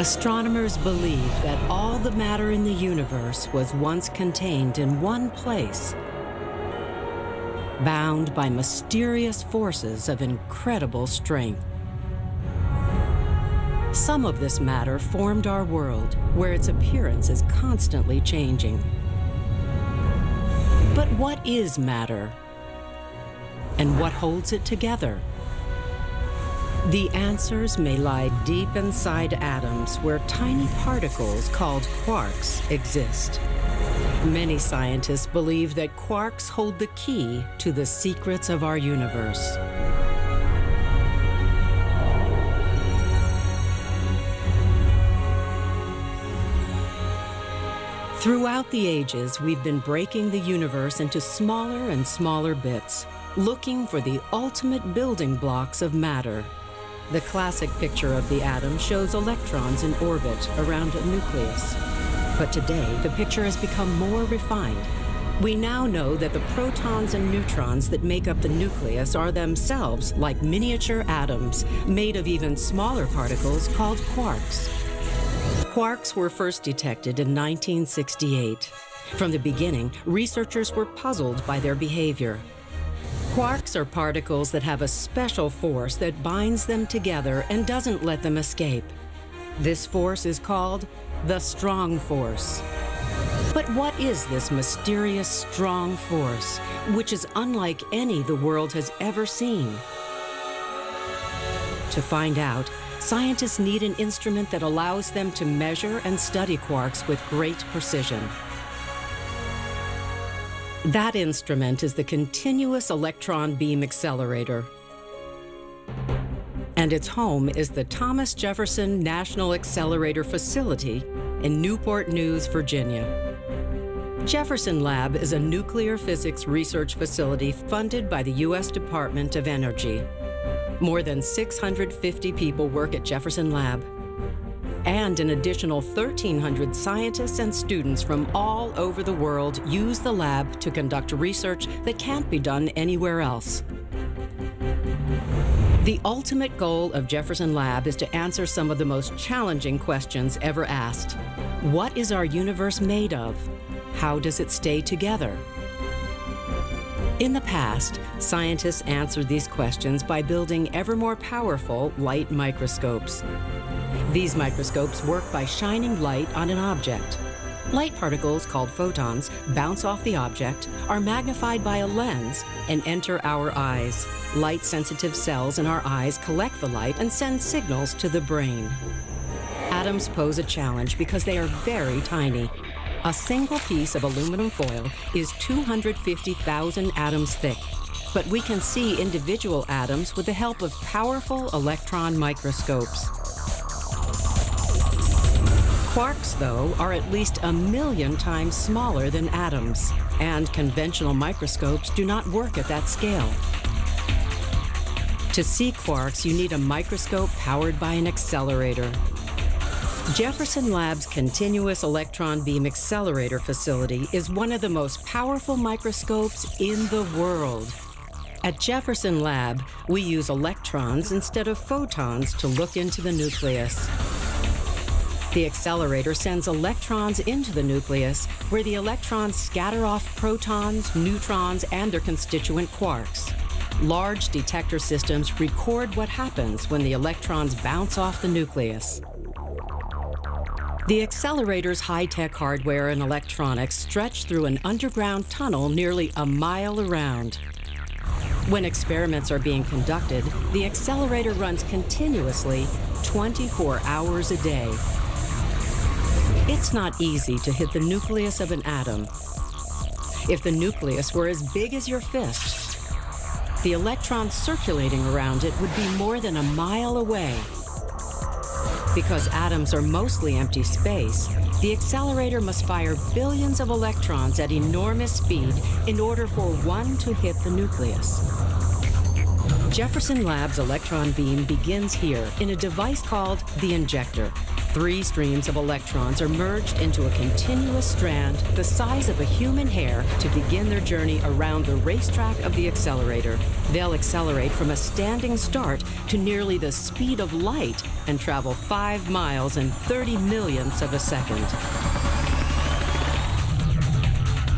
Astronomers believe that all the matter in the universe was once contained in one place, bound by mysterious forces of incredible strength. Some of this matter formed our world, where its appearance is constantly changing. But what is matter? And what holds it together? The answers may lie deep inside atoms where tiny particles called quarks exist. Many scientists believe that quarks hold the key to the secrets of our universe. Throughout the ages, we've been breaking the universe into smaller and smaller bits, looking for the ultimate building blocks of matter the classic picture of the atom shows electrons in orbit around a nucleus. But today, the picture has become more refined. We now know that the protons and neutrons that make up the nucleus are themselves like miniature atoms made of even smaller particles called quarks. Quarks were first detected in 1968. From the beginning, researchers were puzzled by their behavior. Quarks are particles that have a special force that binds them together and doesn't let them escape. This force is called the strong force. But what is this mysterious strong force, which is unlike any the world has ever seen? To find out, scientists need an instrument that allows them to measure and study quarks with great precision. That instrument is the Continuous Electron Beam Accelerator. And its home is the Thomas Jefferson National Accelerator Facility in Newport News, Virginia. Jefferson Lab is a nuclear physics research facility funded by the U.S. Department of Energy. More than 650 people work at Jefferson Lab and an additional 1,300 scientists and students from all over the world use the lab to conduct research that can't be done anywhere else. The ultimate goal of Jefferson Lab is to answer some of the most challenging questions ever asked. What is our universe made of? How does it stay together? In the past, scientists answered these questions by building ever more powerful light microscopes. These microscopes work by shining light on an object. Light particles, called photons, bounce off the object, are magnified by a lens, and enter our eyes. Light sensitive cells in our eyes collect the light and send signals to the brain. Atoms pose a challenge because they are very tiny. A single piece of aluminum foil is 250,000 atoms thick, but we can see individual atoms with the help of powerful electron microscopes. Quarks, though, are at least a million times smaller than atoms, and conventional microscopes do not work at that scale. To see quarks, you need a microscope powered by an accelerator. Jefferson Lab's Continuous Electron Beam Accelerator facility is one of the most powerful microscopes in the world. At Jefferson Lab, we use electrons instead of photons to look into the nucleus. The accelerator sends electrons into the nucleus, where the electrons scatter off protons, neutrons, and their constituent quarks. Large detector systems record what happens when the electrons bounce off the nucleus. The accelerator's high-tech hardware and electronics stretch through an underground tunnel nearly a mile around. When experiments are being conducted, the accelerator runs continuously 24 hours a day it's not easy to hit the nucleus of an atom. If the nucleus were as big as your fist, the electrons circulating around it would be more than a mile away. Because atoms are mostly empty space, the accelerator must fire billions of electrons at enormous speed in order for one to hit the nucleus. Jefferson Labs electron beam begins here in a device called the injector. Three streams of electrons are merged into a continuous strand the size of a human hair to begin their journey around the racetrack of the accelerator. They'll accelerate from a standing start to nearly the speed of light and travel five miles in 30 millionths of a second.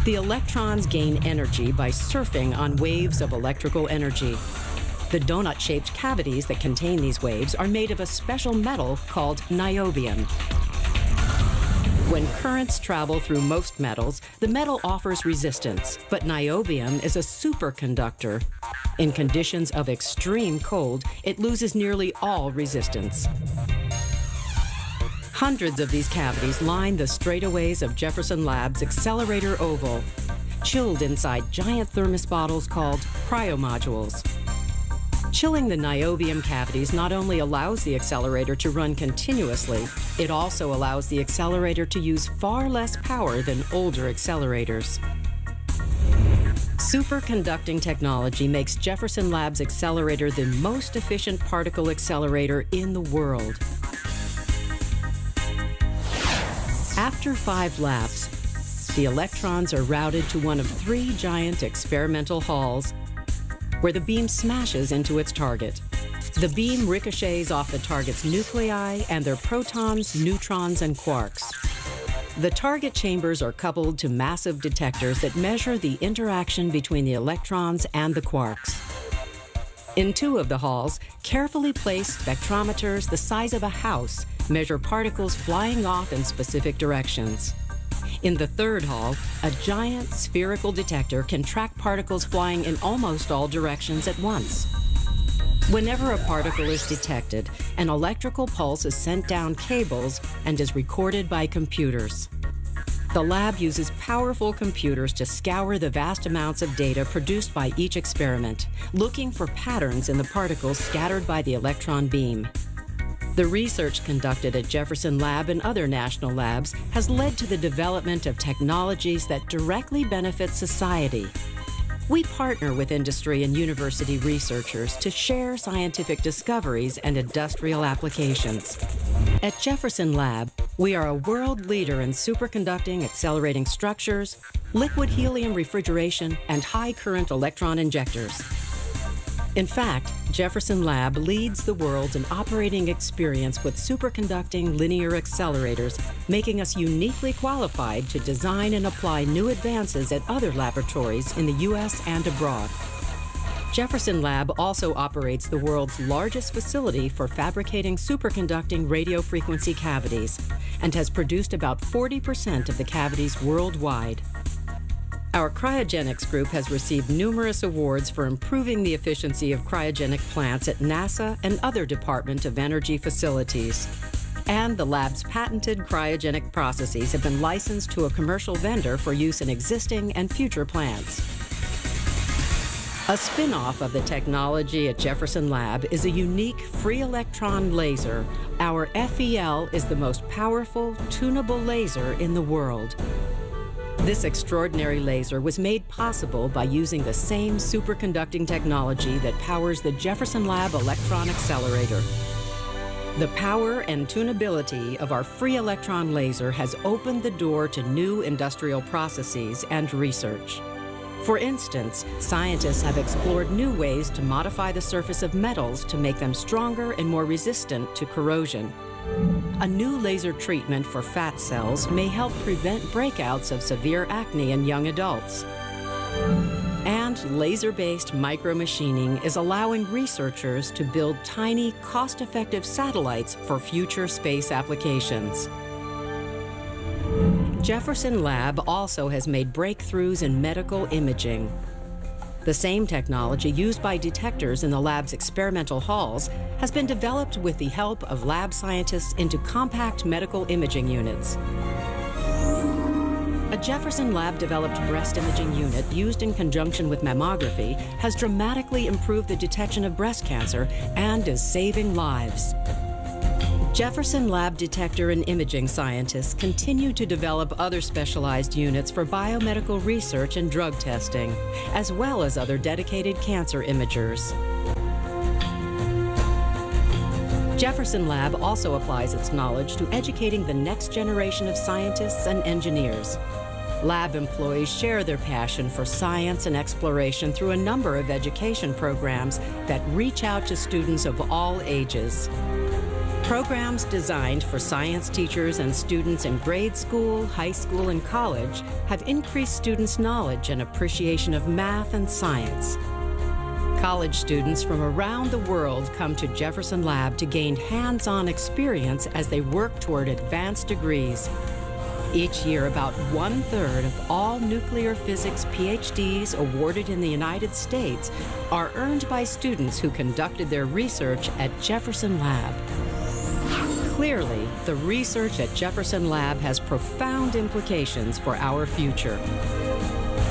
The electrons gain energy by surfing on waves of electrical energy. The donut-shaped cavities that contain these waves are made of a special metal called niobium. When currents travel through most metals, the metal offers resistance, but niobium is a superconductor. In conditions of extreme cold, it loses nearly all resistance. Hundreds of these cavities line the straightaways of Jefferson Labs Accelerator Oval, chilled inside giant thermos bottles called cryomodules. Chilling the niobium cavities not only allows the accelerator to run continuously, it also allows the accelerator to use far less power than older accelerators. Superconducting technology makes Jefferson Labs Accelerator the most efficient particle accelerator in the world. After five laps, the electrons are routed to one of three giant experimental halls where the beam smashes into its target. The beam ricochets off the target's nuclei and their protons, neutrons, and quarks. The target chambers are coupled to massive detectors that measure the interaction between the electrons and the quarks. In two of the halls, carefully placed spectrometers the size of a house measure particles flying off in specific directions. In the third hall, a giant spherical detector can track particles flying in almost all directions at once. Whenever a particle is detected, an electrical pulse is sent down cables and is recorded by computers. The lab uses powerful computers to scour the vast amounts of data produced by each experiment, looking for patterns in the particles scattered by the electron beam. The research conducted at Jefferson Lab and other national labs has led to the development of technologies that directly benefit society. We partner with industry and university researchers to share scientific discoveries and industrial applications. At Jefferson Lab, we are a world leader in superconducting accelerating structures, liquid helium refrigeration, and high current electron injectors. In fact, Jefferson Lab leads the world in operating experience with superconducting linear accelerators, making us uniquely qualified to design and apply new advances at other laboratories in the U.S. and abroad. Jefferson Lab also operates the world's largest facility for fabricating superconducting radio frequency cavities and has produced about 40% of the cavities worldwide. Our cryogenics group has received numerous awards for improving the efficiency of cryogenic plants at NASA and other Department of Energy facilities. And the lab's patented cryogenic processes have been licensed to a commercial vendor for use in existing and future plants. A spin-off of the technology at Jefferson Lab is a unique free electron laser. Our FEL is the most powerful, tunable laser in the world. This extraordinary laser was made possible by using the same superconducting technology that powers the Jefferson Lab electron accelerator. The power and tunability of our free electron laser has opened the door to new industrial processes and research. For instance, scientists have explored new ways to modify the surface of metals to make them stronger and more resistant to corrosion. A new laser treatment for fat cells may help prevent breakouts of severe acne in young adults. And laser-based micromachining is allowing researchers to build tiny, cost-effective satellites for future space applications. Jefferson Lab also has made breakthroughs in medical imaging. The same technology used by detectors in the lab's experimental halls has been developed with the help of lab scientists into compact medical imaging units. A Jefferson Lab developed breast imaging unit used in conjunction with mammography has dramatically improved the detection of breast cancer and is saving lives. Jefferson Lab detector and imaging scientists continue to develop other specialized units for biomedical research and drug testing, as well as other dedicated cancer imagers. Jefferson Lab also applies its knowledge to educating the next generation of scientists and engineers. Lab employees share their passion for science and exploration through a number of education programs that reach out to students of all ages. Programs designed for science teachers and students in grade school, high school, and college have increased students' knowledge and appreciation of math and science. College students from around the world come to Jefferson Lab to gain hands-on experience as they work toward advanced degrees. Each year, about one-third of all nuclear physics PhDs awarded in the United States are earned by students who conducted their research at Jefferson Lab. Clearly, the research at Jefferson Lab has profound implications for our future.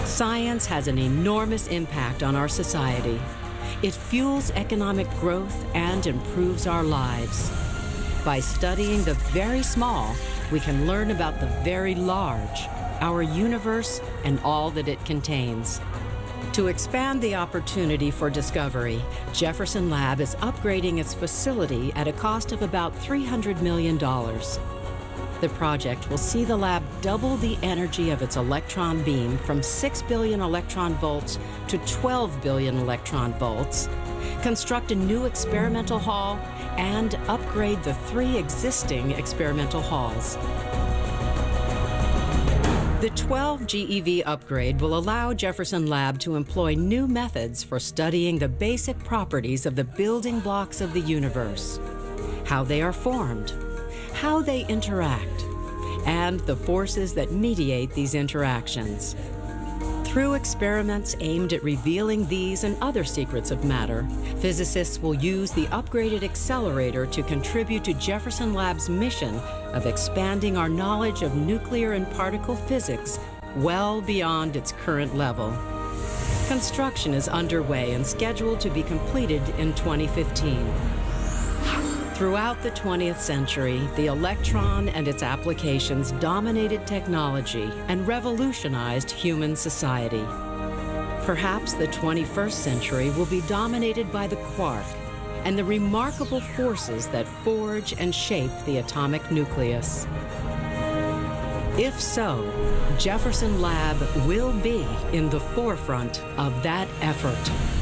Science has an enormous impact on our society. It fuels economic growth and improves our lives. By studying the very small, we can learn about the very large, our universe, and all that it contains. To expand the opportunity for discovery, Jefferson Lab is upgrading its facility at a cost of about $300 million. The project will see the lab double the energy of its electron beam from 6 billion electron volts to 12 billion electron volts, construct a new experimental hall, and upgrade the three existing experimental halls. The 12 GeV upgrade will allow Jefferson Lab to employ new methods for studying the basic properties of the building blocks of the universe, how they are formed, how they interact, and the forces that mediate these interactions. Through experiments aimed at revealing these and other secrets of matter, physicists will use the upgraded accelerator to contribute to Jefferson Lab's mission of expanding our knowledge of nuclear and particle physics well beyond its current level. Construction is underway and scheduled to be completed in 2015. Throughout the 20th century, the electron and its applications dominated technology and revolutionized human society. Perhaps the 21st century will be dominated by the quark and the remarkable forces that forge and shape the atomic nucleus. If so, Jefferson Lab will be in the forefront of that effort.